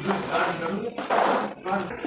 Thank